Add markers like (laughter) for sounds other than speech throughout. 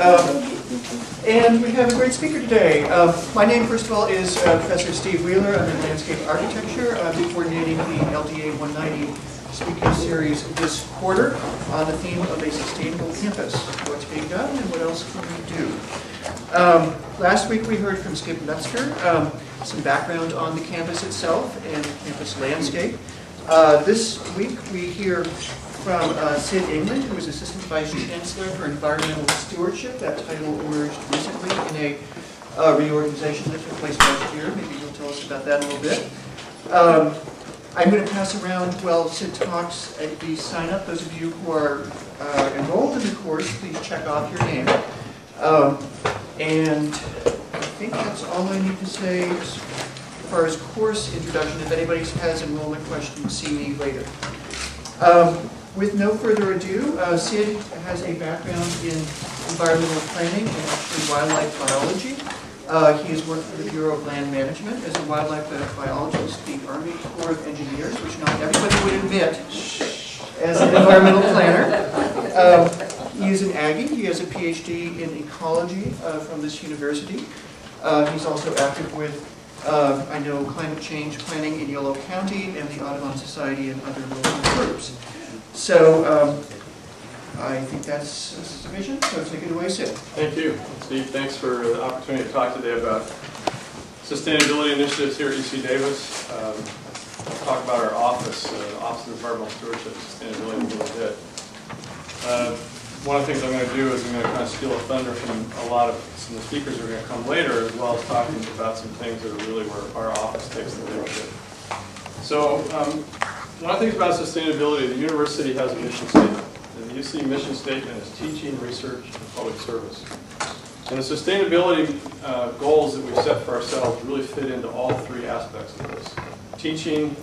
Um, And we have a great speaker today. Um, My name, first of all, is uh, Professor Steve Wheeler. I'm in landscape architecture. I'll be coordinating the LDA 190 speaking series this quarter on the theme of a sustainable campus. What's being done and what else can we do? Um, Last week, we heard from Skip Metzger, um, some background on the campus itself and the campus landscape. Uh, This week, we hear from uh, Sid England, who is Assistant Vice Chancellor for Environmental Stewardship. That title emerged recently in a uh, reorganization that took place last year. Maybe you'll tell us about that a little bit. Um, I'm going to pass around while Sid talks uh, the sign up. Those of you who are uh, enrolled in the course, please check off your name. Um, And I think that's all I need to say as far as course introduction. If anybody has enrollment questions, see me later. Um, With no further ado, uh, Sid has a background in environmental planning and actually wildlife biology. Uh, He has worked for the Bureau of Land Management as a wildlife biologist, the Army Corps of Engineers, which not everybody would admit as an environmental planner. Um, He is an Aggie, he has a PhD in ecology uh, from this university. Uh, He's also active with, uh, I know, climate change planning in Yolo County and the Audubon Society and other local groups. So um, I think that's sufficient, so take it away, Sid. Thank you, Steve. Thanks for the opportunity to talk today about sustainability initiatives here at UC Davis. Um, talk about our office, uh, Office of Environmental Stewardship and Sustainability a little bit. Uh, One of the things I'm going to do is I'm going to kind of steal a thunder from a lot of some of the speakers who are going to come later, as well as talking about some things that are really where our office takes the leadership. So um, of the things about sustainability, the university has a mission statement. And the UC mission statement is teaching, research, and public service. And the sustainability uh, goals that we've set for ourselves really fit into all three aspects of this. Teaching,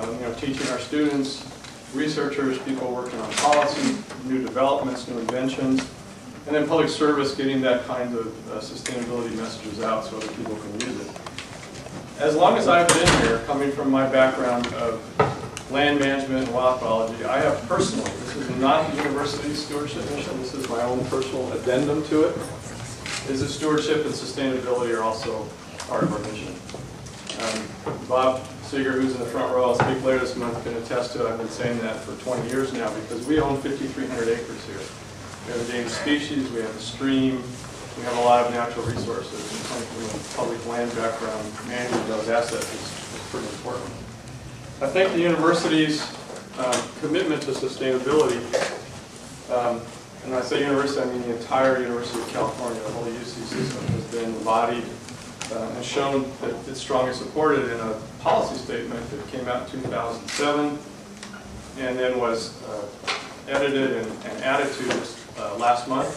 um, you know, teaching our students, researchers, people working on policy, new developments, new inventions, and then public service, getting that kind of uh, sustainability messages out so other people can use it. As long as I've been here, coming from my background of land management and wildlife I have personally, this is not the university's stewardship mission, this is my own personal addendum to it, is that stewardship and sustainability are also part of our mission. Um, Bob Segar, who's in the front row, I'll speak later this month, can attest to it. I've been saying that for 20 years now because we own 5,300 acres here. We have a endangered species, we have a stream, we have a lot of natural resources. And coming from a public land background, managing those assets is, is pretty important. I think the university's um, commitment to sustainability, um, and I say university, I mean the entire University of California, the whole UC system has been embodied uh, and shown that it's strongly supported in a policy statement that came out in 2007 and then was uh, edited and and added to uh, last month.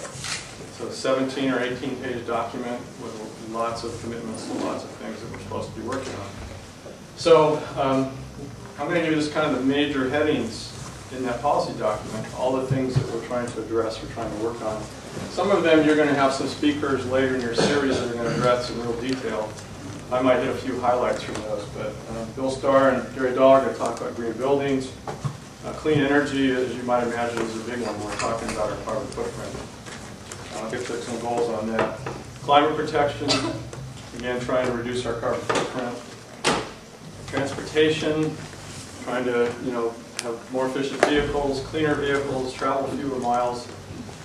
It's a 17 or 18 page document with lots of commitments and lots of things that we're supposed to be working on. So um, I'm going to give just kind of the major headings in that policy document, all the things that we're trying to address, we're trying to work on. Some of them, you're going to have some speakers later in your series that are going to address in real detail. I might hit a few highlights from those, but uh, Bill Starr and Gary Dahl are going to talk about green buildings. Uh, Clean energy, as you might imagine, is a big one. We're talking about our carbon footprint. I'll get to some goals on that. Climate protection, again, trying to reduce our carbon footprint. Transportation, trying to, you know, have more efficient vehicles, cleaner vehicles, travel fewer miles.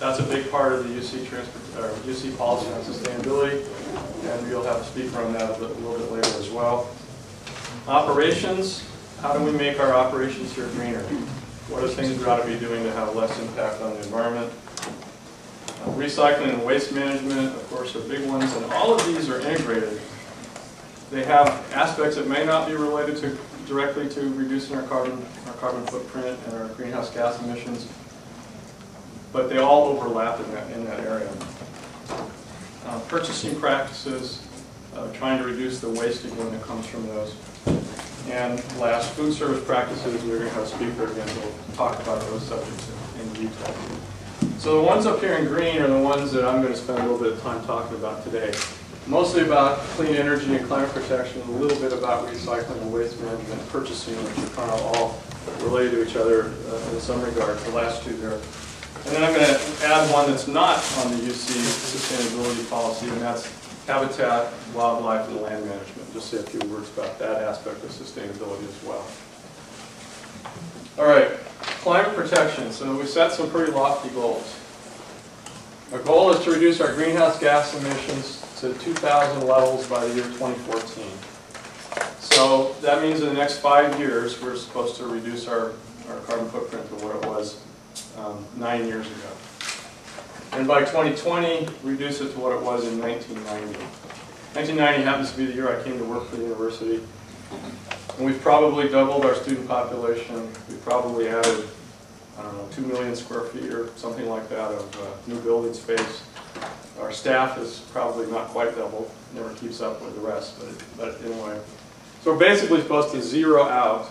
That's a big part of the UC transport, or UC policy on sustainability, and we'll have a speaker on that a little bit later as well. Operations, how do we make our operations here greener? What are things we ought to be doing to have less impact on the environment? Uh, Recycling and waste management, of course, are big ones, and all of these are integrated. They have aspects that may not be related to, directly to reducing our carbon, our carbon footprint and our greenhouse gas emissions, but they all overlap in that, in that area. Uh, Purchasing practices, uh, trying to reduce the wastage when it comes from those. And last, food service practices, we're going to have a speaker again who will talk about those subjects in in detail. So the ones up here in green are the ones that I'm going to spend a little bit of time talking about today. Mostly about clean energy and climate protection, a little bit about recycling and waste management and purchasing, which are kind of all related to each other uh, in some regard. The last two there. And then I'm going to add one that's not on the UC sustainability policy, and that's habitat, wildlife, and land management. Just say a few words about that aspect of sustainability as well. All right, climate protection. So we set some pretty lofty goals. Our goal is to reduce our greenhouse gas emissions to 2000 levels by the year 2014. So that means in the next five years, we're supposed to reduce our, our carbon footprint to what it was um, nine years ago. And by 2020, reduce it to what it was in 1990. 1990 happens to be the year I came to work for the university. And we've probably doubled our student population. We've probably added, I don't know, 2 million square feet or something like that of uh, new building space. Our staff is probably not quite doubled, never keeps up with the rest, but, but anyway. So we're basically supposed to zero out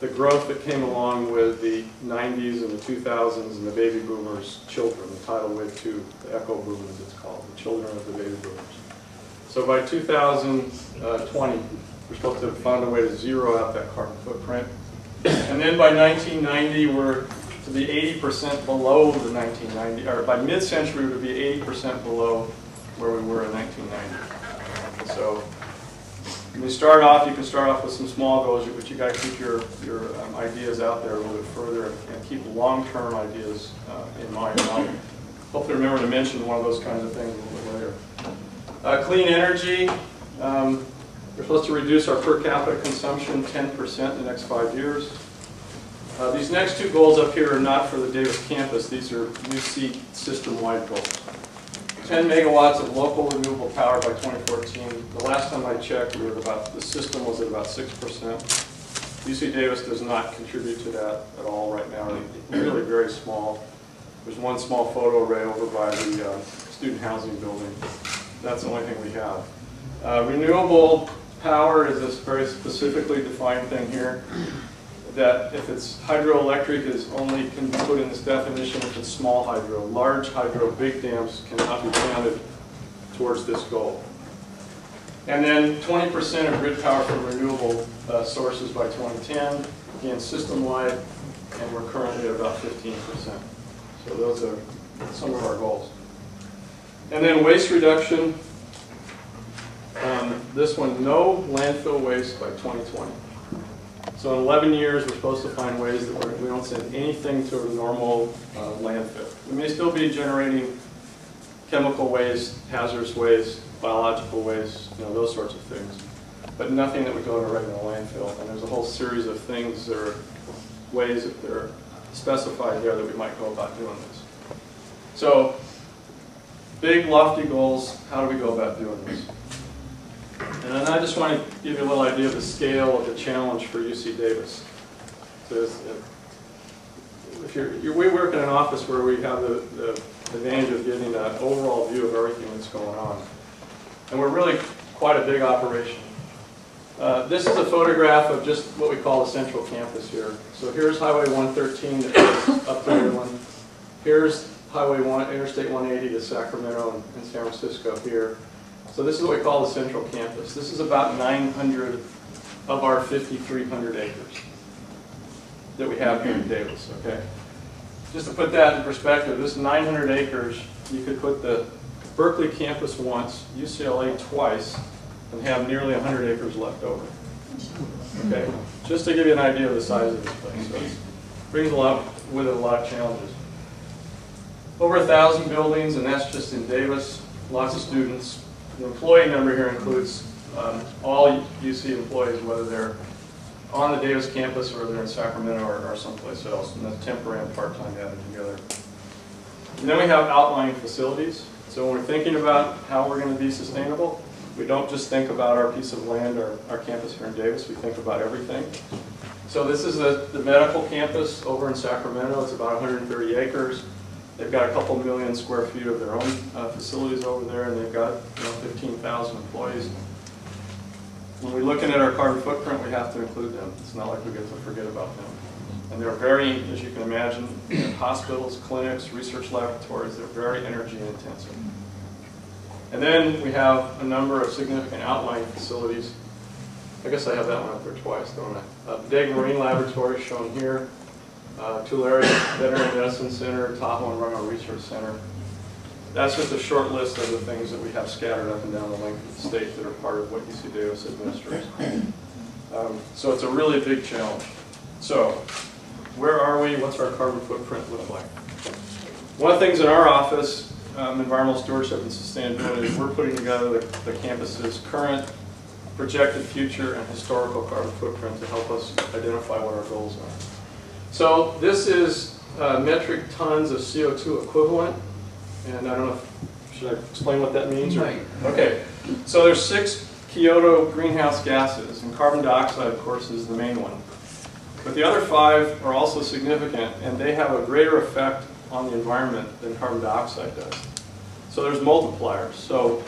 the growth that came along with the 90s and the 2000s and the baby boomers' children, the tidal wave two, the echo boom as it's called, the children of the baby boomers. So by 2020, we're supposed to found a way to zero out that carbon footprint. And then by 1990, we're to be 80% below the 1990, or by mid-century, we would be 80% below where we were in 1990. So when you start off, you can start off with some small goals, but you got to keep your, your um, ideas out there a little bit further and keep long-term ideas uh, in mind. And I'll hopefully remember to mention one of those kinds of things a little bit later. Uh, clean energy. Um, we're supposed to reduce our per capita consumption 10% in the next five years. Uh, these next two goals up here are not for the Davis campus. These are UC system-wide goals. 10 megawatts of local renewable power by 2014. The last time I checked, we were about, the system was at about 6%. UC Davis does not contribute to that at all right now, really very small. There's one small photo array over by the uh, student housing building. That's the only thing we have. Uh, renewable power is this very specifically defined thing here that if it's hydroelectric is only can be put in this definition if it's small hydro. Large hydro, big dams cannot be counted towards this goal. And then 20% of grid power from renewable uh, sources by 2010, again system-wide, and we're currently at about 15%. So those are some of our goals. And then waste reduction, um, this one, no landfill waste by 2020. So in 11 years, we're supposed to find ways that we don't send anything to a normal uh, landfill. We may still be generating chemical waste, hazardous waste, biological waste, you know, those sorts of things, but nothing that would go to a regular landfill. And there's a whole series of things or ways that are specified there that we might go about doing this. So, big lofty goals, how do we go about doing this? And I just want to give you a little idea of the scale of the challenge for UC Davis. So if you're, you're, we work in an office where we have the, the advantage of getting an overall view of everything that's going on. And we're really quite a big operation. Uh, this is a photograph of just what we call the central campus here. So here's Highway 113 that up to Ireland. Here's Highway 1, Interstate 180 to Sacramento and, and San Francisco here. So this is what we call the central campus. This is about 900 of our 5,300 acres that we have here in Davis, okay? Just to put that in perspective, this 900 acres, you could put the Berkeley campus once, UCLA twice, and have nearly 100 acres left over. Okay, just to give you an idea of the size of this place. So it brings a lot with it a lot of challenges. Over a thousand buildings, and that's just in Davis. Lots of students, the employee number here includes um, all UC employees, whether they're on the Davis campus or they're in Sacramento or, or someplace else, and that's temporary and part-time added together. And then we have outlying facilities. So when we're thinking about how we're going to be sustainable, we don't just think about our piece of land or our campus here in Davis, we think about everything. So this is the, the medical campus over in Sacramento. It's about 130 acres. They've got a couple million square feet of their own uh, facilities over there, and they've got you know, 15,000 employees. When we're looking at our carbon footprint, we have to include them. It's not like we get to forget about them. And they're very, as you can imagine, hospitals, clinics, research laboratories, they're very energy intensive. And then we have a number of significant outlying facilities. I guess I have that one up there twice, don't I? Uh, Marine Laboratory shown here. Uh, Tulare Veterinary Medicine Center, Tahoe Environmental Research Center. That's just a short list of the things that we have scattered up and down the length of the state that are part of what UC Davis administers. Um, So it's a really big challenge. So where are we? What's our carbon footprint look like? One of the things in our office, um, environmental stewardship and sustainability, is we're putting together the, the campus's current, projected future, and historical carbon footprint to help us identify what our goals are. So this is uh, metric tons of CO2 equivalent, and I don't know, if, should I explain what that means? or- Right. Okay, so there's six Kyoto greenhouse gases, and carbon dioxide, of course, is the main one. But the other five are also significant, and they have a greater effect on the environment than carbon dioxide does. So there's multipliers. So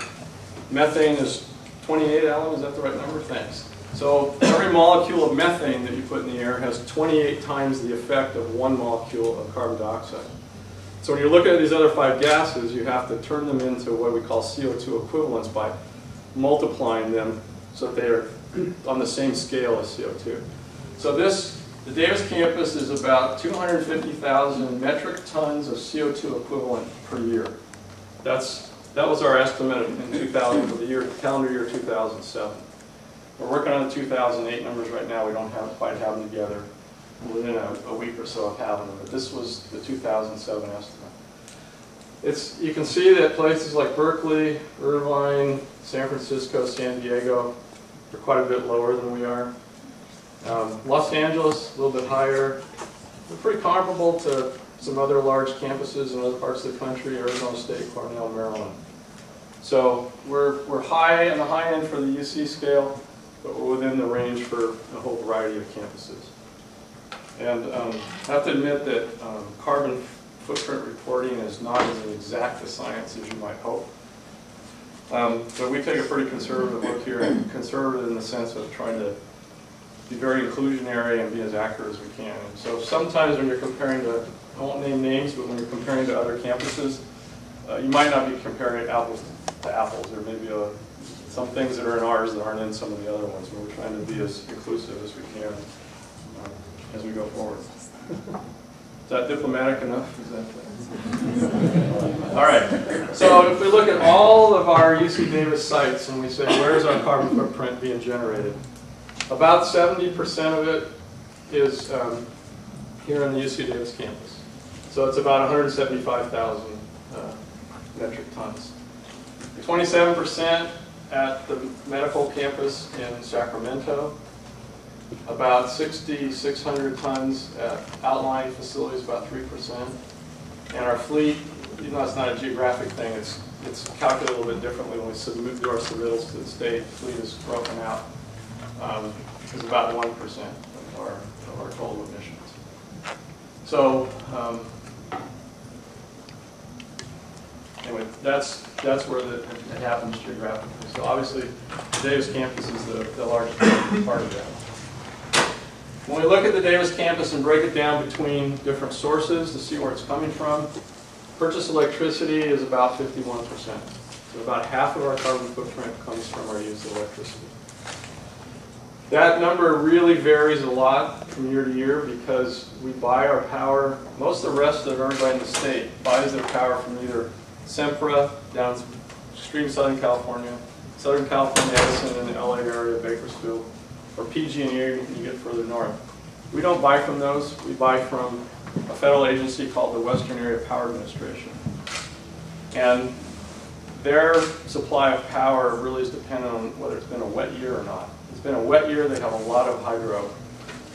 methane is 28, Alan, is that the right number? Thanks. So every molecule of methane that you put in the air has 28 times the effect of one molecule of carbon dioxide. So when you're looking at these other five gases, you have to turn them into what we call CO2 equivalents by multiplying them so that they are on the same scale as CO2. So this, the Davis campus is about 250,000 metric tons of CO2 equivalent per year. That's, that was our estimate in 2000, for the year, calendar year 2007. We're working on the 2008 numbers right now. We don't have, quite have them together. Within a, a week or so of having them, but this was the 2007 estimate. It's, you can see that places like Berkeley, Irvine, San Francisco, San Diego are quite a bit lower than we are. Um, Los Angeles, a little bit higher. We're pretty comparable to some other large campuses in other parts of the country, Arizona State, Cornell, Maryland. So we're, we're high on the high end for the UC scale, but we're within the range for a whole variety of campuses. And um, I have to admit that um, carbon footprint reporting is not as exact a science as you might hope. Um, But we take a pretty conservative look here, and conservative in the sense of trying to be very inclusionary and be as accurate as we can. And so sometimes when you're comparing to, I won't name names, but when you're comparing to other campuses, uh, you might not be comparing apples to apples. There may be a, some things that are in ours that aren't in some of the other ones, but we're trying to be as inclusive as we can um, as we go forward. (laughs) Is that diplomatic enough? Is that? All right. So if we look at all of our UC Davis sites and we say, where's our carbon footprint being generated? About 70% of it is um, here on the UC Davis campus. So it's about 175,000 uh, metric tons. 27% at the medical campus in Sacramento. About 6,600 tons at outlying facilities, about 3%. And our fleet, you know, it's not a geographic thing, it's, it's calculated a little bit differently when we submit, our submittals to the state. Fleet is broken out um, is about 1% of our, of our total emissions. So, um, anyway, that's, that's where the, it happens geographically. So obviously, the Davis campus is the, the largest part of that. When we look at the Davis campus and break it down between different sources to see where it's coming from, purchase electricity is about 51%. So about half of our carbon footprint comes from our use of electricity. That number really varies a lot from year to year because we buy our power, most of the rest of everybody in the state buys their power from either Sempra downstream Southern California, Southern California Edison in the LA area, Bakersfield, or PG&E you get further north. We don't buy from those, we buy from a federal agency called the Western Area Power Administration. And their supply of power really is dependent on whether it's been a wet year or not. If it's been a wet year, they have a lot of hydro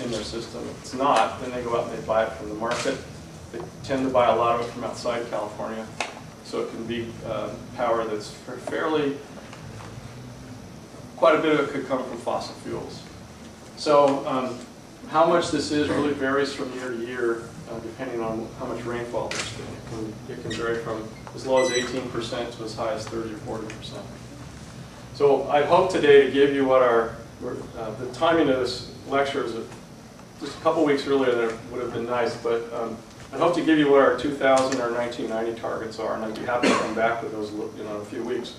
in their system. If it's not, then they go out and they buy it from the market. They tend to buy a lot of it from outside California. So it can be um, power that's fairly, quite a bit of it could come from fossil fuels. So um, how much this is really varies from year to year, uh, depending on how much rainfall there's been. It can, vary from as low as 18% to as high as 30 or 40%. So I hope today to give you what our, uh, the timing of this lecture is just a couple weeks earlier than it would have been nice, but um, I hope to give you what our 2000 or 1990 targets are, and I'd be happy to come back with those you know, in a few weeks.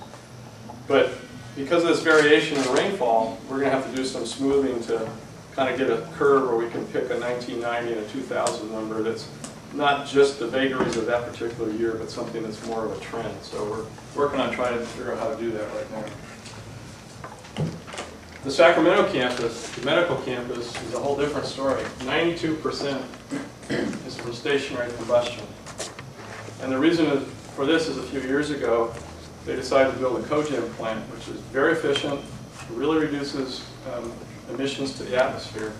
But because of this variation in rainfall, we're going to have to do some smoothing to kind of get a curve where we can pick a 1990 and a 2000 number that's not just the vagaries of that particular year, but something that's more of a trend. So we're working on trying to figure out how to do that right now. The Sacramento campus, the medical campus, is a whole different story. 92% is from stationary combustion. And the reason for this is a few years ago, they decided to build a cogen plant, which is very efficient, really reduces um, emissions to the atmosphere,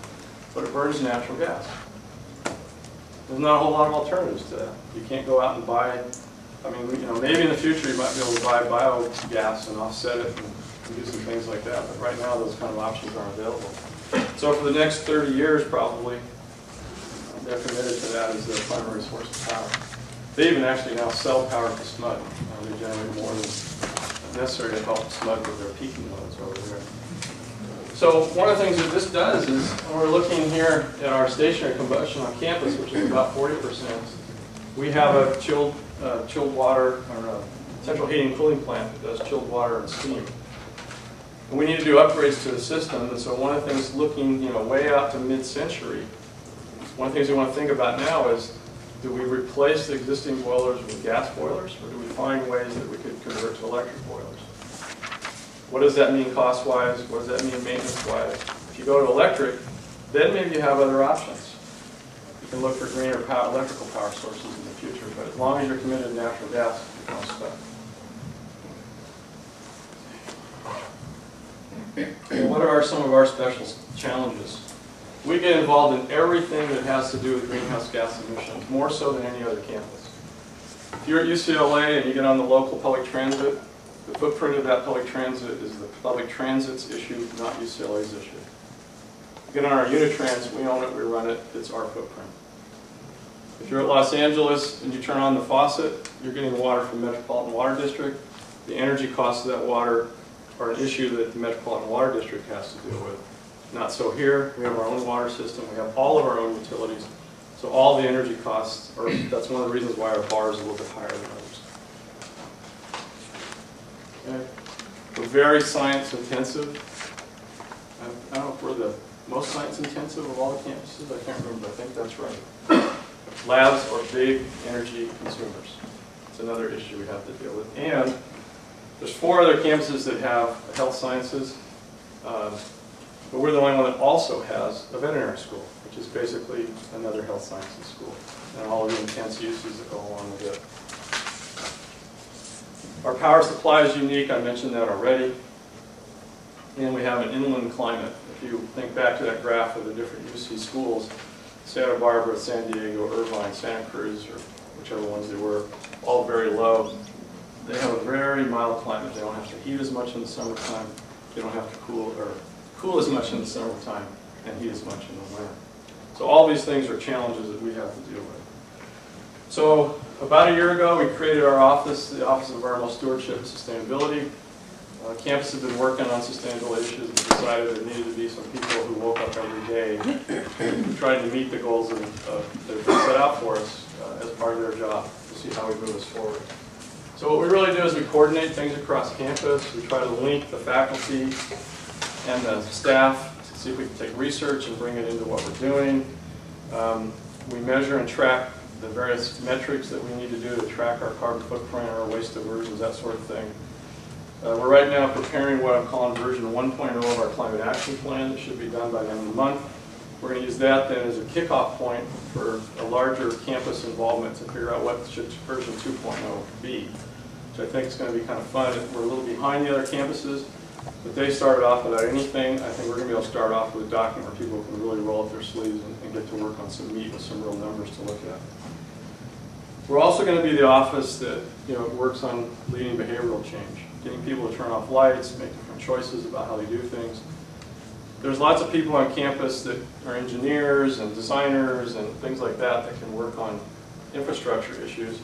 but it burns natural gas. There's not a whole lot of alternatives to that. You can't go out and buy, I mean, you know, maybe in the future you might be able to buy biogas and offset it and and do some things like that, but right now those kind of options aren't available. So for the next 30 years probably, they're committed to that as their primary source of power. They even actually now sell power to SMUD. Uh, They generate more than necessary to help SMUD with their peaking loads over there. So one of the things that this does is, we're looking here at our stationary combustion on campus, which is about 40%, we have a chilled, uh, chilled water, or a central heating and cooling plant that does chilled water and steam. We need to do upgrades to the system, and so one of the things looking, you know, way out to mid-century, one of the things we want to think about now is, do we replace the existing boilers with gas boilers, or do we find ways that we could convert to electric boilers? What does that mean cost-wise? What does that mean maintenance-wise? If you go to electric, then maybe you have other options. You can look for greener power, electrical power sources in the future, but as long as you're committed to natural gas, you're kind of What are some of our special challenges? We get involved in everything that has to do with greenhouse gas emissions, more so than any other campus. If you're at UCLA and you get on the local public transit, the footprint of that public transit is the public transit's issue, not UCLA's issue. You get on our Unitrans, we own it, we run it, it's our footprint. If you're at Los Angeles and you turn on the faucet, you're getting water from Metropolitan Water District. The energy costs of that water are an issue that the Metropolitan Water District has to deal with. Not so here, we have our own water system, we have all of our own utilities. So all the energy costs, are that's one of the reasons why our bar is a little bit higher than others. Okay. We're very science intensive. I I don't know if we're the most science intensive of all the campuses, I can't remember, I think that's right. Labs are big energy consumers. It's another issue we have to deal with. And there's four other campuses that have health sciences, um, but we're the only one that also has a veterinary school, which is basically another health sciences school, and all of the intense uses that go along with it. Our power supply is unique, I mentioned that already. And we have an inland climate. If you think back to that graph of the different UC schools, Santa Barbara, San Diego, Irvine, Santa Cruz, or whichever ones they were, all very low. They have a very mild climate. They don't have to heat as much in the summertime. They don't have to cool or cool as much in the summertime and heat as much in the winter. So all these things are challenges that we have to deal with. So about a year ago, we created our office, the Office of Environmental Stewardship and Sustainability. Uh, campus has been working on sustainable issues and decided there needed to be some people who woke up every day trying to meet the goals that uh, that have been set out for us uh, as part of their job to see how we move us forward. So what we really do is we coordinate things across campus. We try to link the faculty and the staff to see if we can take research and bring it into what we're doing. Um, we measure and track the various metrics that we need to do to track our carbon footprint, our waste diversions, that sort of thing. Uh, we're right now preparing what I'm calling version 1.0 of our climate action plan. that should be done by the end of the month. We're going to use that then as a kickoff point for a larger campus involvement to figure out what should version 2.0 be, which I think is going to be kind of fun. We're a little behind the other campuses, but they started off without anything. I think we're going to be able to start off with a document where people can really roll up their sleeves and, and get to work on some meat with some real numbers to look at. We're also going to be the office that you know works on leading behavioral change, getting people to turn off lights, make different choices about how they do things. There's lots of people on campus that are engineers and designers and things like that that can work on infrastructure issues.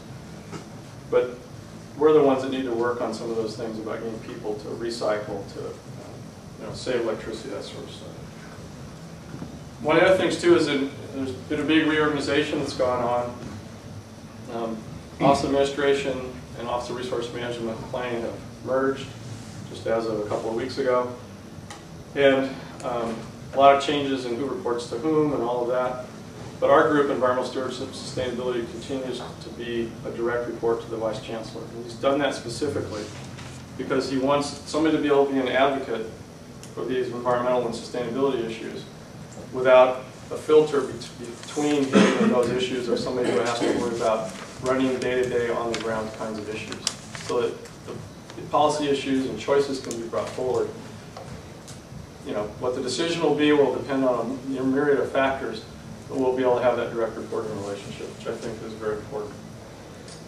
But we're the ones that need to work on some of those things about getting people to recycle, to uh, you know, save electricity, that sort of stuff. One of the other things too is that there's been a big reorganization that's gone on. Um, Office of Administration and Office of Resource Management Planning have merged just as of a couple of weeks ago. And um, a lot of changes in who reports to whom and all of that. But our group, Environmental Stewardship Sustainability, continues to be a direct report to the Vice Chancellor. And he's done that specifically because he wants somebody to be able to be an advocate for these environmental and sustainability issues without a filter bet- between him and those issues or somebody who has to worry about running day-to-day on the ground kinds of issues. So that the policy issues and choices can be brought forward. You know, what the decision will be will depend on a myriad of factors, but we'll be able to have that direct reporting relationship, which I think is very important.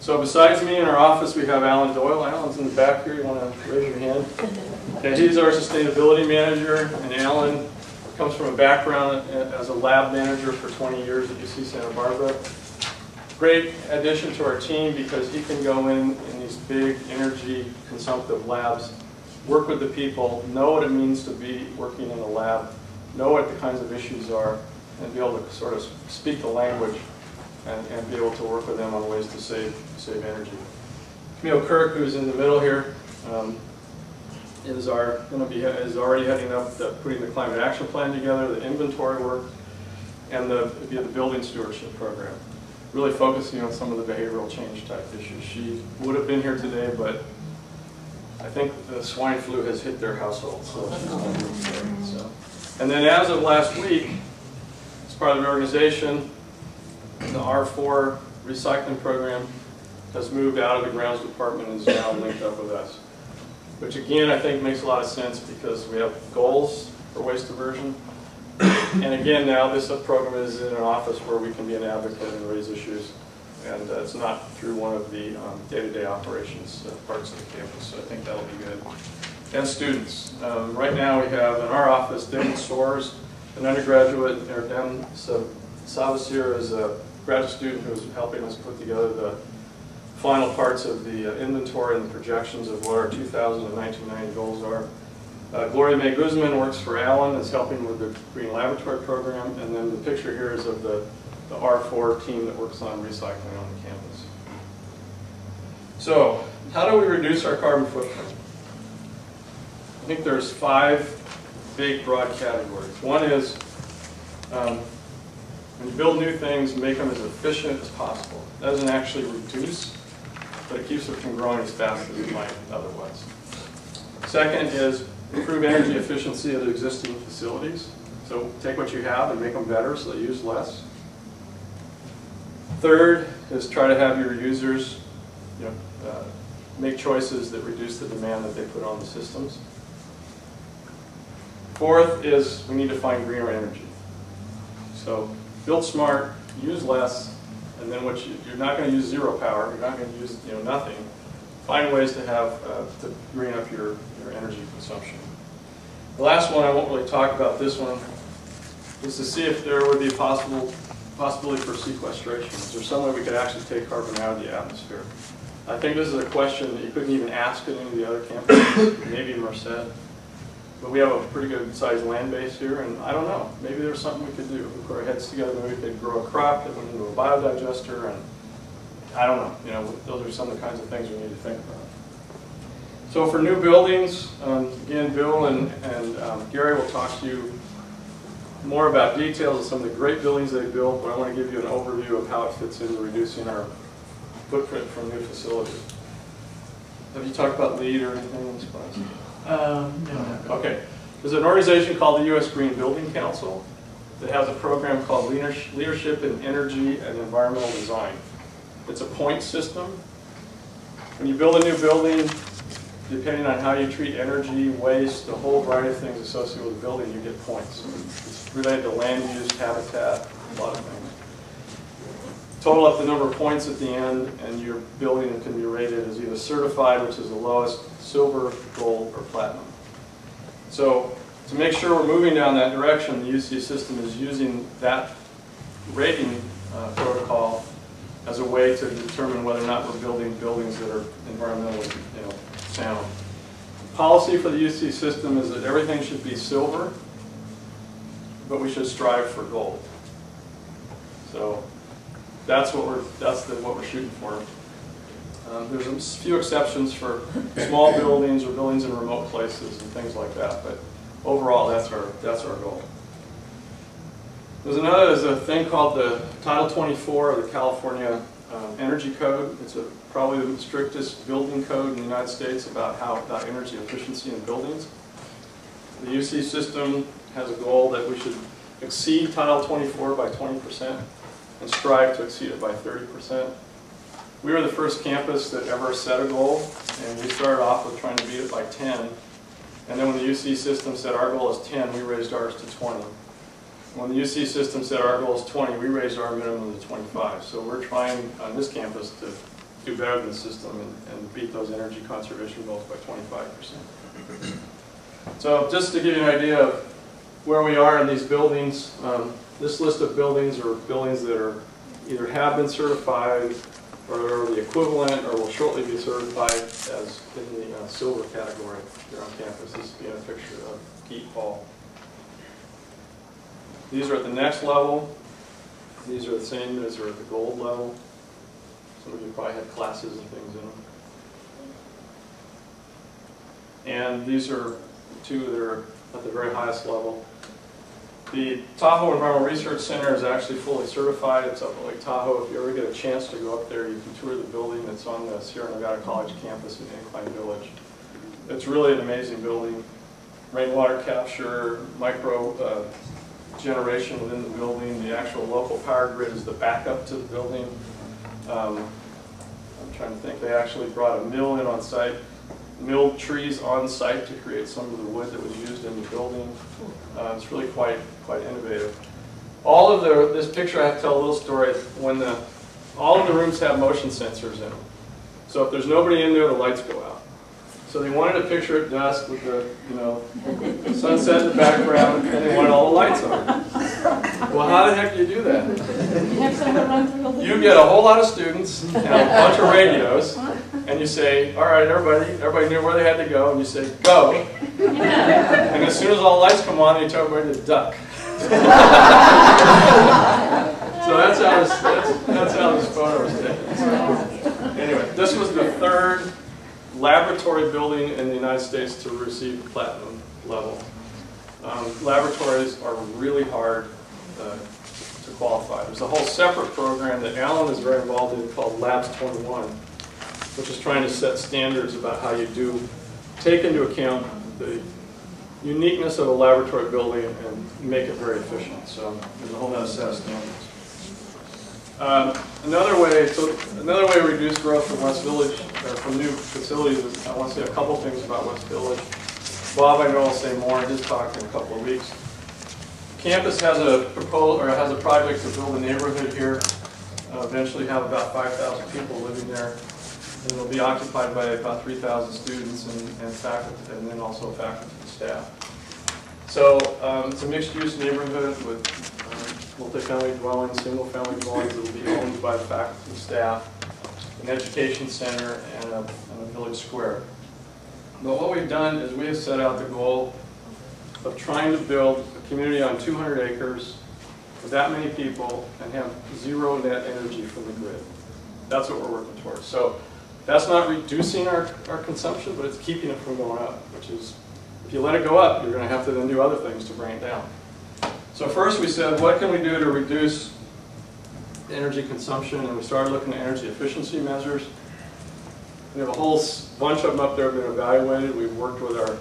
So besides me in our office, we have Alan Doyle. Alan's in the back here. You want to raise your hand? (laughs) Okay, he's our sustainability manager, and Alan comes from a background as a lab manager for 20 years at UC Santa Barbara. Great addition to our team because he can go in in these big energy consumptive labs, work with the people, know what it means to be working in a lab, know what the kinds of issues are, and be able to sort of speak the language and, and be able to work with them on ways to save, save energy. Camille Kirk, who's in the middle here, um, is our, gonna be, is already heading up, the- putting the climate action plan together, the inventory work, and the, the building stewardship program. Really focusing on some of the behavioral change type issues. She would have been here today, but I think the swine flu has hit their household, so so. And then as of last week, as part of the organization, the R4 recycling program has moved out of the grounds department and is now linked up with us. Which again, I think makes a lot of sense because we have goals for waste diversion. And again, now this program is in an office where we can be an advocate and raise issues. And uh, it's not through one of the um, day-to-day operations uh, parts of the campus, so I think that'll be good. And students. Um, Right now, we have in our office, Devin Soares, an undergraduate, or Dem Savasir is a graduate student who's helping us put together the final parts of the uh, inventory and the projections of what our 2000 and 1990 goals are. Uh, Gloria May Guzman works for Alan, is helping with the Green Laboratory Program, and then the picture here is of the, the R4 team that works on recycling on the campus. So, how do we reduce our carbon footprint? I think there's five big broad categories. One is, um, when you build new things, make them as efficient as possible. That doesn't actually reduce, but it keeps it from growing as fast as it might otherwise. Second is improve energy efficiency of the existing facilities. So take what you have and make them better so they use less. Third is try to have your users, you know, uh, make choices that reduce the demand that they put on the systems. Fourth is we need to find greener energy. So build smart, use less, and then what you, you're not going to use zero power, you're not going to use you know nothing. Find ways to have uh, to green up your, your energy consumption. The last one I won't really talk about this one is to see if there would be possible possibility for sequestration. Is there some way we could actually take carbon out of the atmosphere? I think this is a question that you couldn't even ask at any of the other campuses, (coughs) maybe Merced. But we have a pretty good sized land base here, and I don't know, maybe there's something we could do. If we put our heads together, maybe we could grow a crop that went into a biodigester, and I don't know, you know, those are some of the kinds of things we need to think about. So for new buildings, um, again, Bill and, and um, Gary will talk to you more about details of some of the great buildings they built, but I want to give you an overview of how it fits into reducing our footprint from new facilities. Have you talked about LEED or anything in this class? Um, no. Okay, there's an organization called the U.S. Green Building Council that has a program called Leadership in Energy and Environmental Design. It's a point system. When you build a new building, depending on how you treat energy, waste, the whole variety of things associated with the building, you get points. It's related to land use, habitat, a lot of things. Total up the number of points at the end, and your building can be rated as either certified, which is the lowest, silver, gold, or platinum. So to make sure we're moving down that direction, the UC system is using that rating uh, protocol as a way to determine whether or not we're building buildings that are environmentally, you know, sound. Policy for the UC system is that everything should be silver, but we should strive for gold. So that's what we're, that's the, what we're shooting for. Um, there's a few exceptions for small (coughs) buildings or buildings in remote places and things like that, but overall, that's our, that's our goal. There's another, there's a thing called the Title 24 of the California um, Energy Code. It's a, probably the strictest building code in the United States about how, about energy efficiency in buildings. The UC system has a goal that we should exceed Title 24 by 20% and strive to exceed it by 30%. We were the first campus that ever set a goal, and we started off with trying to beat it by 10. And then when the UC system said our goal is 10, we raised ours to 20. When the UC system said our goal is 20, we raised our minimum to 25. So we're trying on this campus to do better than the system and, and beat those energy conservation goals by 25%. So just to give you an idea of where we are in these buildings, um, this list of buildings are buildings that are either have been certified or are the equivalent or will shortly be certified as in the uh, silver category here on campus. This is being a picture of Giedt Hall. These are at the next level. These are the same as are at the gold level. Some of you probably had classes and things in them. And these are two that are at the very highest level. The Tahoe Environmental Research Center is actually fully certified. It's up at Lake Tahoe. If you ever get a chance to go up there, you can tour the building. It's on the Sierra Nevada College campus in Incline Village. It's really an amazing building. Rainwater capture, micro uh, generation within the building. The actual local power grid is the backup to the building. Um, I'm trying to think. They actually brought a mill in on site milled trees on site to create some of the wood that was used in the building. Uh, it's really quite quite innovative. All of the this picture I have to tell a little story. When the all of the rooms have motion sensors in them, so if there's nobody in there, the lights go out. So they wanted a picture at dusk with the you know sunset in the background, and they wanted all the lights on. Well, how the heck do you do that? You get a whole lot of students and a bunch of radios, and you say, all right, everybody, everybody knew where they had to go, and you say, go. And as soon as all the lights come on, they tell everybody to duck. so that's how this, that's, that's how this photo was taken. Anyway, this was the third laboratory building in the United States to receive platinum level. Um, laboratories are really hard uh, to qualify. There's a whole separate program that Alan is very involved in called Labs 21, which is trying to set standards about how you do take into account the uniqueness of a laboratory building and make it very efficient. So there's a whole other set of standards. Um, another way, so another way to reduce growth from West Village, or from new facilities, I want to say a couple things about West Village. Bob, I know will say more in his talk in a couple of weeks. Campus has a proposal, or has a project to build a neighborhood here. Uh, eventually have about 5,000 people living there. And it'll be occupied by about 3,000 students and, and faculty, and then also faculty and staff. So um, it's a mixed-use neighborhood with um, multifamily dwellings, single-family dwellings that will be owned by the faculty and staff, an education center, and a, and a village square. But what we've done is we have set out the goal of trying to build a community on 200 acres with that many people and have zero net energy from the grid. That's what we're working towards. So that's not reducing our, our consumption, but it's keeping it from going up, which is, if you let it go up, you're going to have to then do other things to bring it down. So first we said, what can we do to reduce energy consumption? And we started looking at energy efficiency measures. We have a whole bunch of them up there that have been evaluated. We've worked with our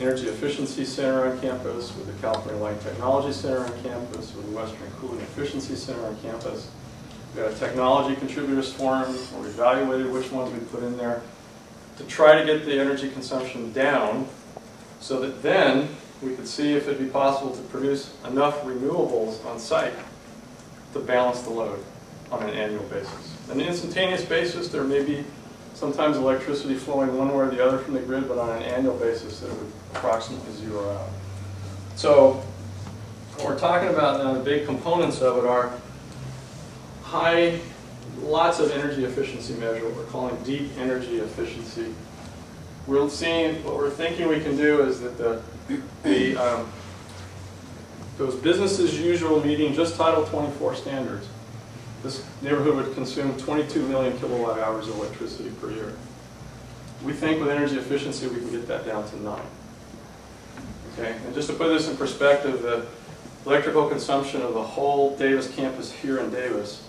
Energy Efficiency Center on campus, with the California Light Technology Center on campus, with the Western Cooling Efficiency Center on campus. We had a technology contributors forum where we evaluated which ones we put in there to try to get the energy consumption down so that then we could see if it'd be possible to produce enough renewables on site to balance the load on an annual basis. On an instantaneous basis, there may be sometimes electricity flowing one way or the other from the grid, but on an annual basis, it would approximately zero out. So what we're talking about now, the big components of it are high, lots of energy efficiency measure, what we're calling deep energy efficiency. We're seeing, what we're thinking we can do is that the, the um, those business as usual meeting just Title 24 standards, this neighborhood would consume 22 million kilowatt hours of electricity per year. We think with energy efficiency we can get that down to nine. Okay, and just to put this in perspective, the electrical consumption of the whole Davis campus here in Davis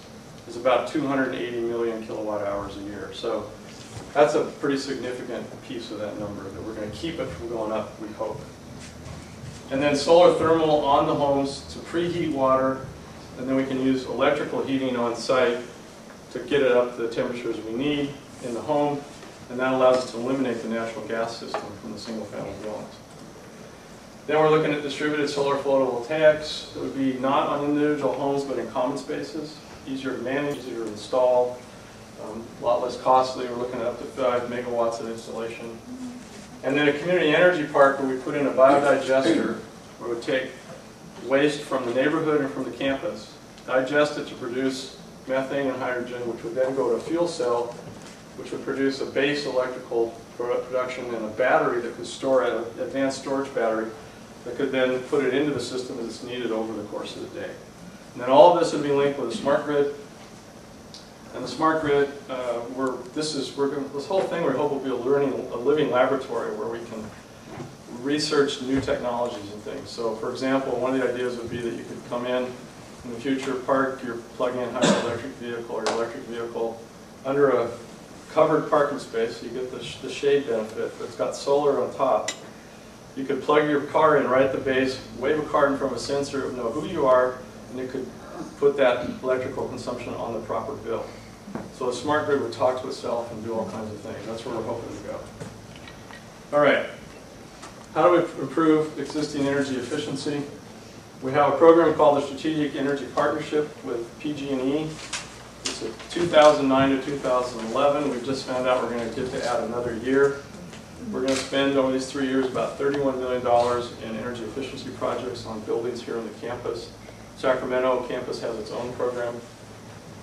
is about 280 million kilowatt hours a year. So that's a pretty significant piece of that number that we're going to keep it from going up, we hope. And then solar thermal on the homes to preheat water, and then we can use electrical heating on site to get it up to the temperatures we need in the home, and that allows us to eliminate the natural gas system from the single-family dwellings. Then we're looking at distributed solar photovoltaics. It would be not on individual homes, but in common spaces. Easier to manage, easier to install, um, a lot less costly. We're looking at up to five megawatts of installation. And then a community energy park where we put in a biodigester, where we take waste from the neighborhood and from the campus, digest it to produce methane and hydrogen, which would then go to a fuel cell, which would produce a base electrical production and a battery that could store it, an advanced storage battery, that could then put it into the system as it's needed over the course of the day. And then all of this would be linked with a smart grid. And the smart grid, uh, we're, this is, we're going, this whole thing we hope will be a learning, a living laboratory where we can research new technologies and things. So for example, one of the ideas would be that you could come in in the future, park your plug-in hybrid electric vehicle or electric vehicle under a covered parking space, you get the, sh- the shade benefit, but it's got solar on top. You could plug your car in right at the base, wave a card in from a sensor, know who you are, and it could put that electrical consumption on the proper bill. So a smart grid would talk to itself and do all kinds of things, that's where we're hoping to go. All right, how do we improve existing energy efficiency? We have a program called the Strategic Energy Partnership with PG&E. It's a 2009 to 2011. We've just found out we're going to get to add another year. We're going to spend over these three years about $31 million in energy efficiency projects on buildings here on the campus. Sacramento campus has its own program.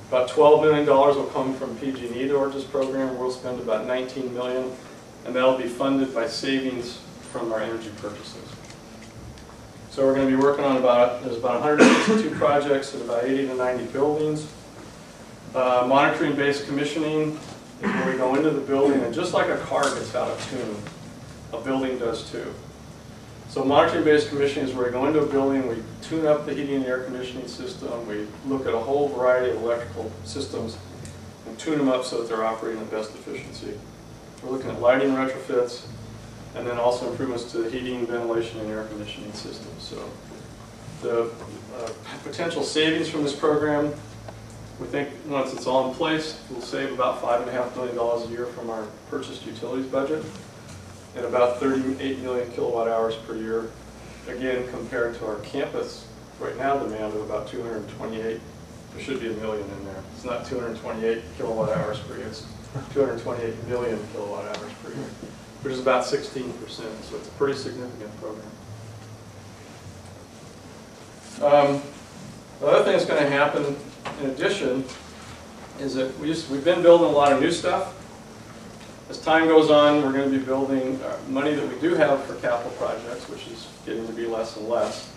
About $12 million will come from PG&E towards this program. We'll spend about 19 million, and that'll be funded by savings from our energy purchases. So we're going to be working on about, there's about 162 projects at about 80 to 90 buildings. Uh, Monitoring-based commissioning is where we go into the building, and just like a car gets out of tune, a building does too. So monitoring-based commissioning is where we go into a building, we tune up the heating and air conditioning system, we look at a whole variety of electrical systems and tune them up so that they're operating at best efficiency. We're looking at lighting retrofits, and then also improvements to the heating, ventilation, and air conditioning systems. So the uh, potential savings from this program, we think once it's all in place, we'll save about five and a half million dollars a year from our purchased utilities budget and about 38 million kilowatt hours per year. Again, compared to our campus right now demand of about 228, there should be a million in there. It's not 228 kilowatt hours per year, it's 228 million kilowatt hours per year which is about 16%, so it's a pretty significant program. Um, The other thing that's going to happen in addition is that we just, we've been building a lot of new stuff. As time goes on, we're going to be building uh, money that we do have for capital projects, which is getting to be less and less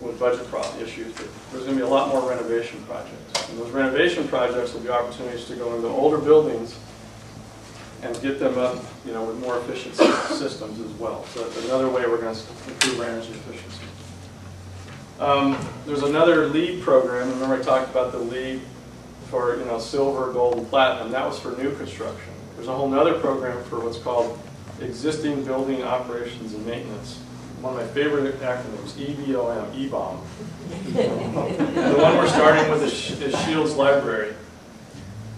with budget issues, but there's going to be a lot more renovation projects. And those renovation projects will be opportunities to go into older buildings and get them up, you know, with more efficient systems as well. So that's another way we're going to improve our energy efficiency. Um, There's another LEED program, remember I talked about the LEED for, you know, silver, gold, and platinum, that was for new construction. There's a whole nother program for what's called Existing Building Operations and Maintenance. One of my favorite acronyms, EBOM, EBOM. The one we're starting with is is Shields Library.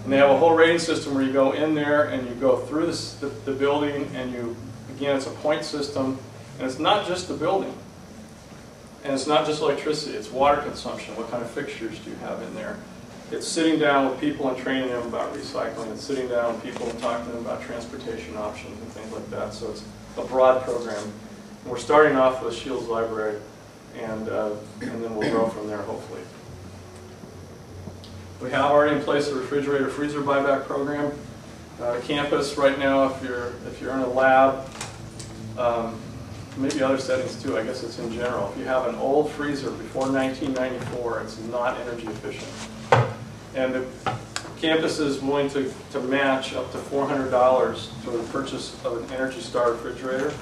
And they have a whole rating system where you go in there and you go through this, the, the building and you, again, it's a point system. And it's not just the building. And it's not just electricity, it's water consumption. What kind of fixtures do you have in there? It's sitting down with people and training them about recycling. It's sitting down with people and talking to them about transportation options and things like that. So it's a broad program. We're starting off with Shields Library and, uh, and then we'll grow from there hopefully. We have already in place a refrigerator freezer buyback program. Uh, campus right now, if you're, if you're in a lab, um, maybe other settings too, I guess it's in general. If you have an old freezer before 1994, it's not energy efficient. And the campus is willing to, to match up to $400 for the purchase of an Energy Star refrigerator.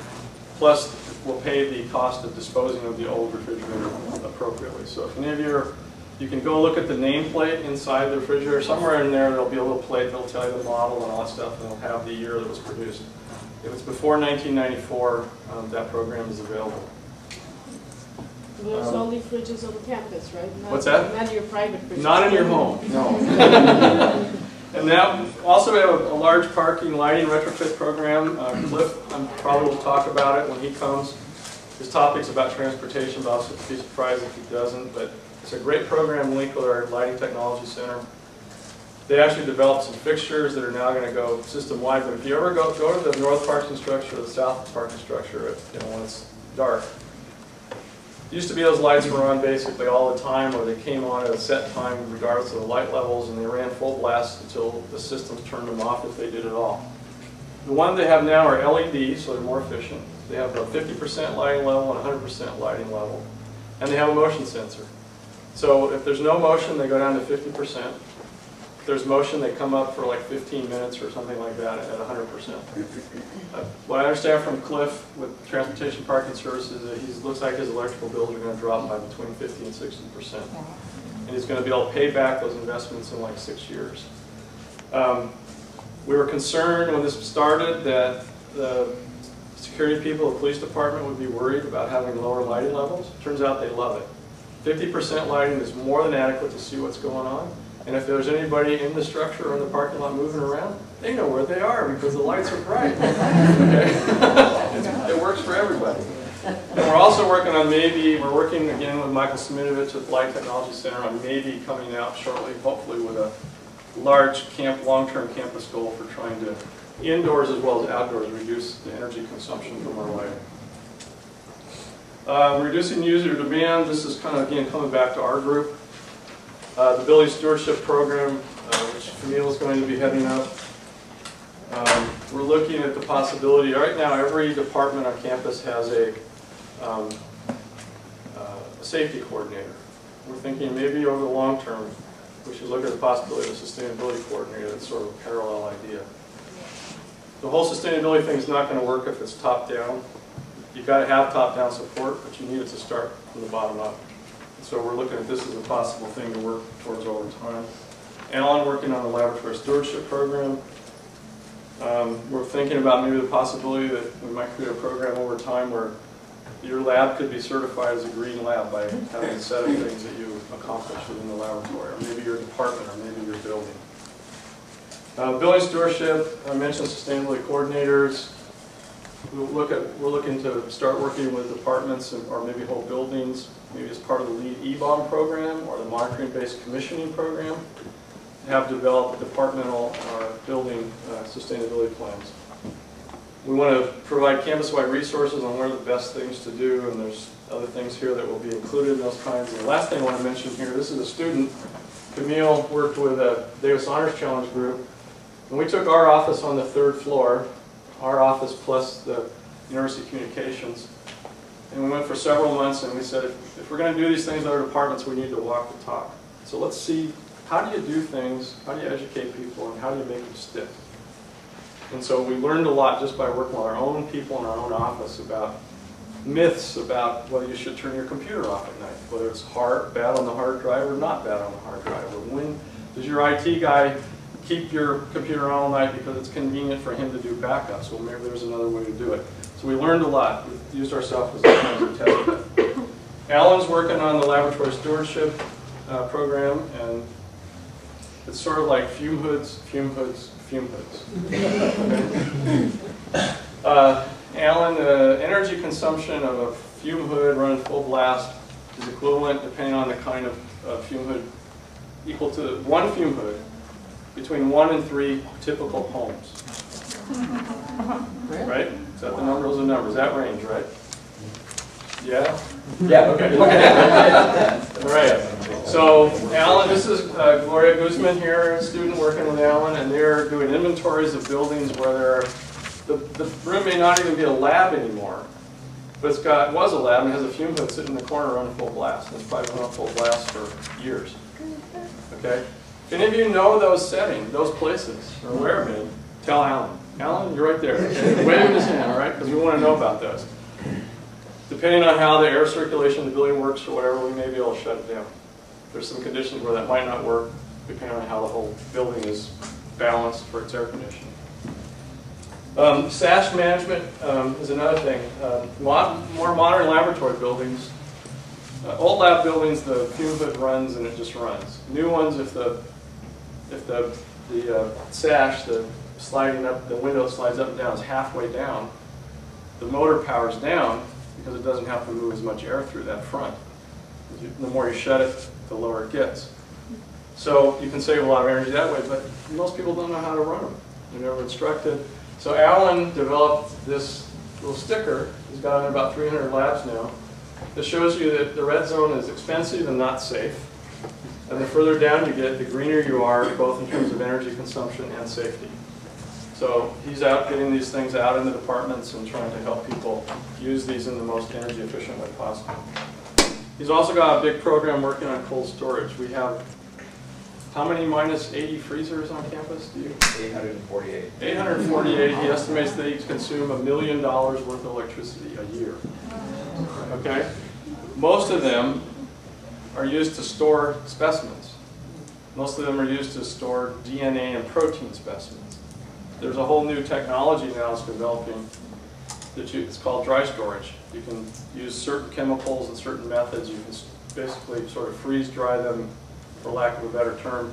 plus we'll pay the cost of disposing of the old refrigerator appropriately. So if any of you are, you can go look at the nameplate inside the refrigerator. Somewhere in there, there'll be a little plate that'll tell you the model and all that stuff, and it'll have the year that was produced. If it's before 1994, um, that program is available. There's Um, only fridges on campus, right? Not- What's that? Not your private fridges. Not in your home, (laughs) no. And now, also we have a a large parking lighting retrofit program. Uh, Cliff, I'm probably will talk about it when he comes. His topic's about transportation, but I'll be surprised if he doesn't. But it's a great program linked with our Lighting Technology Center. They actually developed some fixtures that are now going to go system-wide. But if you ever go, go to the north parking structure or the south parking structure, you know, when it's dark, Used to be those lights were on basically all the time, or they came on at a set time regardless of the light levels, and they ran full blast until the systems turned them off if they did at all. The ones they have now are LED, so they're more efficient. They have a 50% lighting level and 100% lighting level, and they have a motion sensor. So if there's no motion, they go down to 50%. There's motion, they come up for like 15 minutes or something like that at 100%. Uh, What I understand from Cliff with Transportation Parking Services, that he looks like his electrical bills are gonna drop by between 50 and 60 percent. And he's gonna be able to pay back those investments in like six years. Um, We were concerned when this started that the security people, the police department would be worried about having lower lighting levels. Turns out they love it. 50% lighting is more than adequate to see what's going on. And if there's anybody in the structure or in the parking lot moving around, they know where they are because the lights are bright. (laughs) Okay? It works for everybody. And we're also working on maybe, we're working again with Michael Siminovitch at the Light Technology Center on maybe coming out shortly, hopefully with a large camp, long-term campus goal for trying to, indoors as well as outdoors, reduce the energy consumption from our lighting. Uh, Reducing user demand, this is kind of, again, coming back to our group. Uh, The Billy stewardship program, uh, which Camille is going to be heading up. Um, We're looking at the possibility, right now, every department on campus has a um, uh, a safety coordinator. We're thinking maybe over the long term, we should look at the possibility of a sustainability coordinator, that's sort of a parallel idea. The whole sustainability thing is not going to work if it's top-down. You've got to have top-down support, but you need it to start from the bottom up. So we're looking at this as a possible thing to work towards over time. Alan working on the laboratory stewardship program. Um, We're thinking about maybe the possibility that we might create a program over time where your lab could be certified as a green lab by having a set of things that you accomplish within the laboratory, or maybe your department, or maybe your building. Uh, Building stewardship, I mentioned sustainability coordinators. We'll look at, we're looking to start working with departments and- or maybe whole buildings, maybe as part of the LEED E-BOM program or the monitoring-based commissioning program, have developed departmental or building uh, sustainability plans. We want to provide campus-wide resources on where the best things to do, and there's other things here that will be included in those kinds. And the last thing I want to mention here, this is a student, Camille worked with a Davis Honors Challenge group, and we took our office on the third floor, our office plus the University Communications, and we went for several months, and we said, if, if we're going to do these things in other departments, we need to walk the talk. So let's see, how do you do things, how do you educate people, and how do you make them stick? And so we learned a lot just by working with our own people in our own office about myths about whether you should turn your computer off at night, whether it's hard, bad on the hard drive or not bad on the hard drive, or when does your IT guy keep your computer on all night because it's convenient for him to do backups? Well, maybe there's another way to do it. So we learned a lot. We used ourselves as a kind of test bed. Alan's working on the laboratory stewardship uh, program, and it's sort of like fume hoods, fume hoods, fume hoods. (laughs) Uh, Alan, the energy consumption of a fume hood running full blast is equivalent, depending on the kind of uh, fume hood, equal to one fume hood between one and three typical homes. (laughs) Right? Is that the number, those are numbers, that range, right? Yeah? Yeah. (laughs) Okay. All right. So Alan, this is uh, Gloria Guzman here, a student working with Alan, and they're doing inventories of buildings where the, the room may not even be a lab anymore, but it's got, was a lab and has a fume hood sitting in the corner on full blast. And it's probably been on full blast for years. Okay? If any of you know those settings, those places, or where of any, tell Alan. Alan, you're right there. Waving his hand, all right? Because we want to know about those. depending on how the air circulation in the building works or whatever, we may be able to shut it down. There's some conditions where that might not work, depending on how the whole building is balanced for its air conditioning. Um, SASH management um, is another thing. Mo- more modern laboratory buildings, uh, old lab buildings, the fume hood runs and it just runs. New ones, if the if the the uh, sash, the sliding up, the window slides up and down is halfway down, the motor powers down because it doesn't have to move as much air through that front. The more you shut it, the lower it gets. So you can save a lot of energy that way, but most people don't know how to run them. They're never instructed. So Alan developed this little sticker, he's got it in about 300 labs now, that shows you that the red zone is expensive and not safe. And the further down you get, the greener you are, both in terms of energy consumption and safety. So he's out getting these things out in the departments and trying to help people use these in the most energy efficient way possible. He's also got a big program working on cold storage. We have, how many minus 80 freezers on campus do you? 848. 848, he estimates they consume a million dollars worth of electricity a year. Okay? Most of them are used to store specimens. Most of them are used to store DNA and protein specimens. There's a whole new technology now that's developing that you, it's called dry storage. You can use certain chemicals and certain methods. You can basically sort of freeze dry them, for lack of a better term,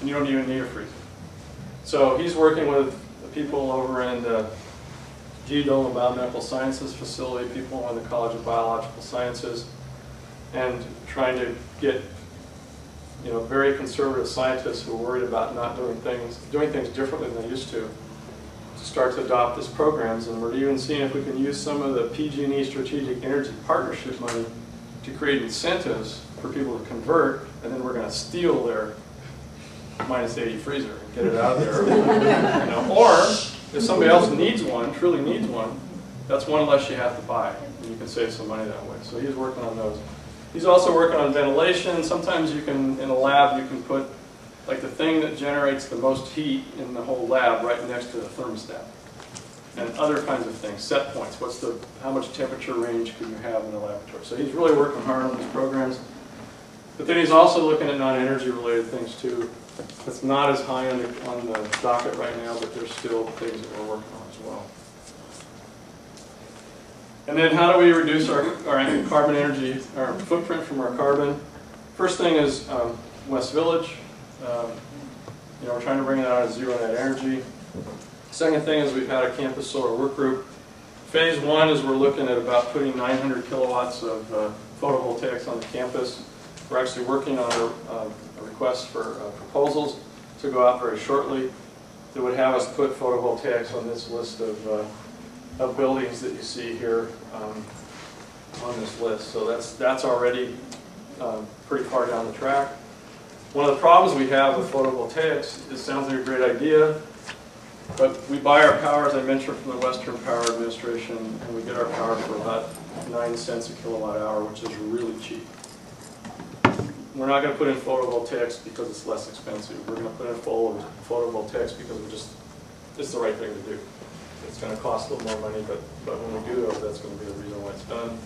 and you don't even need a freezer. So he's working with the people over in the GEDOLA Biomedical Sciences facility, people in the College of Biological Sciences, and trying to get, you know, very conservative scientists who are worried about not doing things, doing things differently than they used to, to start to adopt these programs. And we're even seeing if we can use some of the PG&E E Strategic Energy Partnership money to create incentives for people to convert, and then we're going to steal their minus 80 freezer and get it out of there. (laughs) You know, Or if somebody else needs one, truly needs one, that's one less you have to buy. And you can save some money that way. So he's working on those. He's also working on ventilation. Sometimes you can, in a lab, you can put like the thing that generates the most heat in the whole lab right next to the thermostat. And other kinds of things, set points. What's the, how much temperature range can you have in the laboratory? So he's really working hard on these programs. But then he's also looking at non-energy related things too. That's not as high on the, on the docket right now, but there's still things that we're working on as well. And then how do we reduce our, our carbon energy, our footprint from our carbon? First thing is um, West Village. Um, you know, we're trying to bring that out of zero net energy. Second thing is we've had a campus solar work group. Phase one is we're looking at about putting 900 kilowatts of uh, photovoltaics on the campus. We're actually working on a, um, a request for uh, proposals to go out very shortly that would have us put photovoltaics on this list of, uh, of buildings that you see here um, on this list. So that's, that's already um, pretty far down the track. One of the problems we have with photovoltaics, it sounds like a great idea, but we buy our power, as I mentioned, from the Western Power Administration, and we get our power for about nine cents a kilowatt hour, which is really cheap. We're not going to put in photovoltaics because it's less expensive. We're going to put in photo- photovoltaics because we just, it's the right thing to do. It's going to cost a little more money, but, but when we do those, that's going to be the reason why it's done.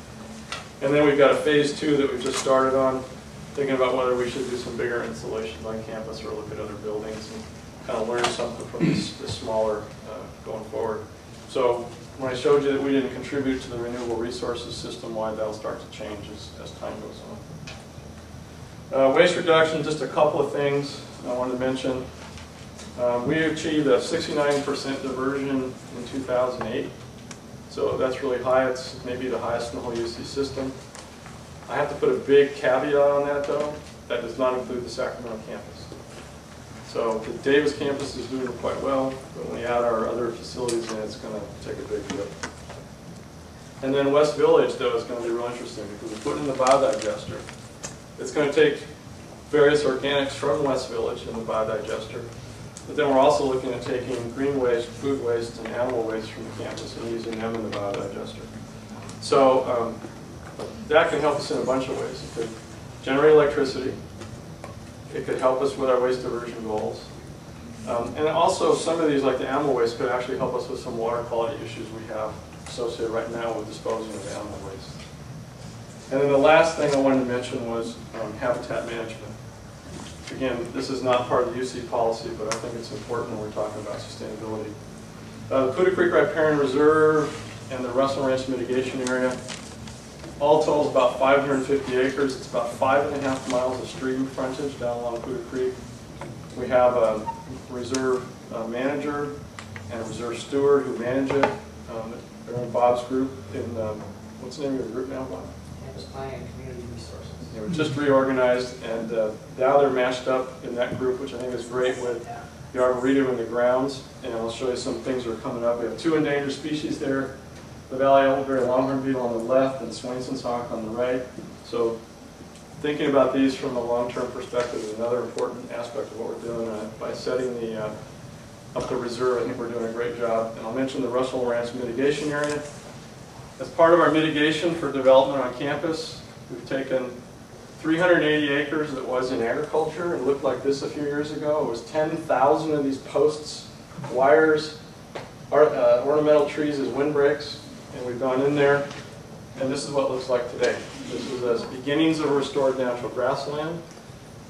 And then we've got a phase two that we've just started on, thinking about whether we should do some bigger installations on campus or look at other buildings and kind of learn something from this, this smaller uh, going forward. So when I showed you that we didn't contribute to the renewable resources system-wide, that'll start to change as, as time goes on. Uh, Waste reduction, just a couple of things I wanted to mention. Um, We achieved a 69% diversion in 2008, so that's really high. It's maybe the highest in the whole UC system. I have to put a big caveat on that, though. That does not include the Sacramento campus. So the Davis campus is doing quite well, but when we add our other facilities in, it's going to take a big dip. And then West Village, though, is going to be real interesting because we're putting in the biodigester. It's going to take various organics from West Village in the biodigester. But then we're also looking at taking green waste, food waste, and animal waste from the campus and using them in the biodigester. So um, that can help us in a bunch of ways. It could generate electricity. It could help us with our waste diversion goals. Um, and also, some of these, like the animal waste, could actually help us with some water quality issues we have associated right now with disposing of animal waste. And then the last thing I wanted to mention was um, habitat management. Again, this is not part of the UC policy, but I think it's important when we're talking about sustainability. Uh, The Putah Creek Riparian Reserve and the Russell Ranch Mitigation Area, all is about 550 acres. It's about five and a half miles of stream frontage down along Putah Creek. We have a reserve uh, manager and a reserve steward who manage it. Um, They're in Bob's group in, um, what's the name of your group now, Bob? And community resources. They were just reorganized, and uh, now they're mashed up in that group, which I think is great with the Arboretum and the grounds, and I'll show you some things that are coming up. We have two endangered species there, the Valley Elderberry Longhorn Beetle on the left and Swainson's Hawk on the right. So thinking about these from a long-term perspective is another important aspect of what we're doing. Uh, By setting the, uh, up the reserve, I think we're doing a great job. And I'll mention the Russell Ranch mitigation area. As part of our mitigation for development on campus, we've taken 380 acres that was in agriculture and looked like this a few years ago. It was 10,000 of these posts, wires, uh, ornamental trees as windbreaks, and we've gone in there, and this is what it looks like today. This is the beginnings of restored natural grassland.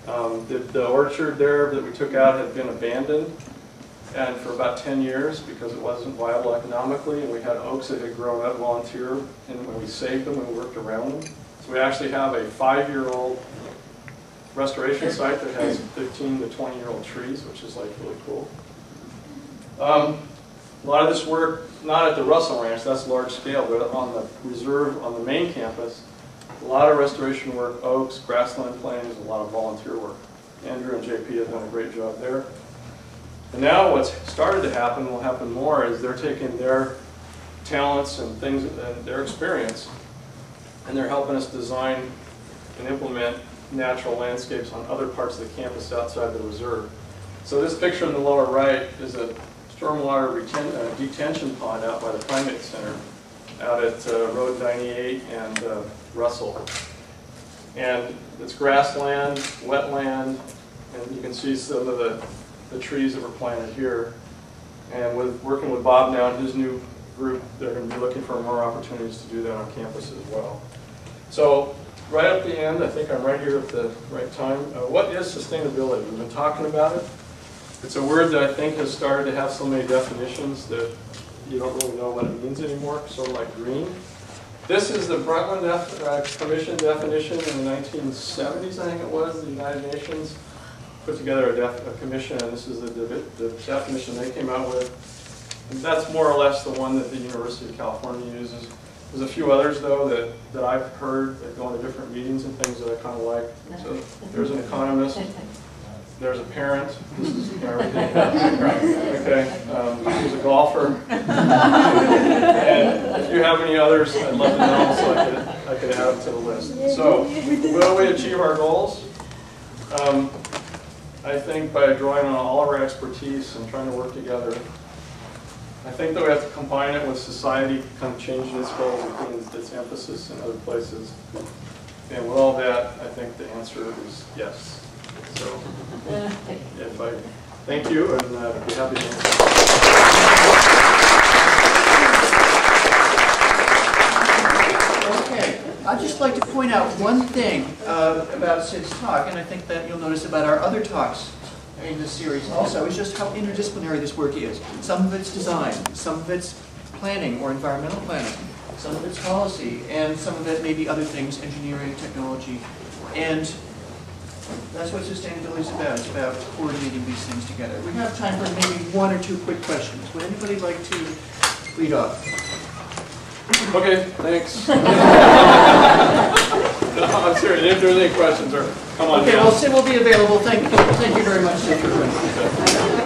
Um, The the orchard there that we took out had been abandoned, and for about 10 years because it wasn't viable economically, and we had oaks that had grown up volunteer, and when we saved them, we worked around them. So we actually have a five-year-old restoration site that has 15 to 20-year-old trees, which is like really cool. Um, A lot of this work, not at the Russell Ranch, that's large scale, but on the reserve, on the main campus, a lot of restoration work, oaks, grassland plantings, a lot of volunteer work. Andrew and JP have done a great job there. And now what's started to happen, will happen more, is they're taking their talents and things, and their experience, and they're helping us design and implement natural landscapes on other parts of the campus outside the reserve. So this picture in the lower right is a stormwater uh, detention pond out by the Primate Center, out at uh, Road 98 and uh, Russell. And it's grassland, wetland, and you can see some of the, the trees that were planted here. And with, working with Bob now and his new group, they're gonna be looking for more opportunities to do that on campus as well. So, right at the end, I think I'm right here at the right time. Uh, What is sustainability? We've been talking about it. It's a word that I think has started to have so many definitions that you don't really know what it means anymore, sort of like green. This is the Brundtland def- uh, Commission definition in the 1970s, I think it was, the United Nations put together a a commission, and this is the, the definition they came out with. And that's more or less the one that the University of California uses. There's a few others, though, that, that I've heard that go into different meetings and things that I kind of like. So there's an economist, there's a parent, this is. (laughs) Okay, um, there's a golfer. And if you have any others, I'd love to know, so I could, I could add them to the list. So, will we achieve our goals? Um, I think by drawing on all of our expertise and trying to work together. I think that we have to combine it with society kind of changing its goals and its emphasis in other places. And with all that, I think the answer is yes. So, if I, thank you, and uh, be happy to answer. Okay, I'd just like to point out one thing uh, about Sid's talk, and I think that you'll notice about our other talks in this series also, is just how interdisciplinary this work is. Some of it's design, some of it's planning or environmental planning, some of it's policy, and some of it may be other things, engineering, technology. And that's what sustainability is about, it's about coordinating these things together. We have time for maybe one or two quick questions. Would anybody like to lead off? Okay, thanks. (laughs) No, (laughs) I'm serious, if there's any questions, or come on Okay, well, down. Sid will be available. Thank you, thank you very much, Sid, for joining.